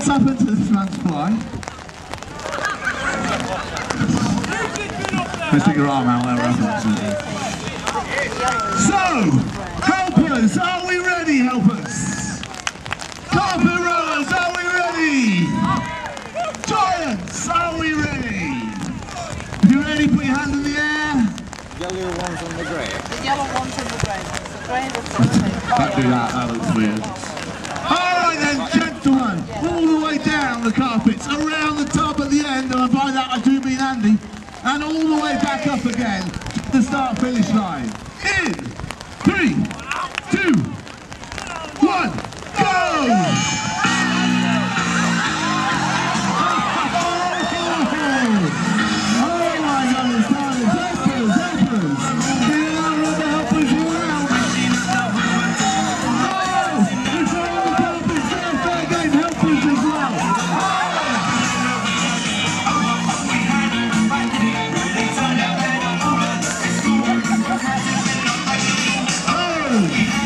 what's happened to this man's fly? Let's take your arm out, whatever happens. So, helpers, are we ready, helpers? Carpet rollers, are we ready? Giants, are we ready? If you're ready, put your hand in the air. Yellow ones on the grey. The yellow ones in the grey. The grey looks okay. Don't do that, that looks weird. Alright then, gentlemen, all the way down the carpets, around the top at the end, and by that I do mean Andy, and all the way back up again to the start finish line. In three, Oh!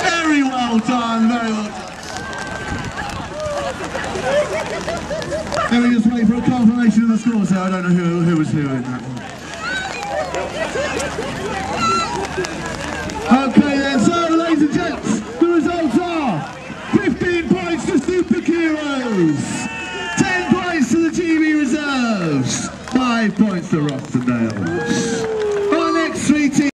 Very well done, very well done. Let me just wait for a confirmation of the score, so I don't know who, who was who in that one. Okay then, so ladies and gents, the results are 15 points to Super Heroes, 10 points to the GB Reserves, five points to Rossendale.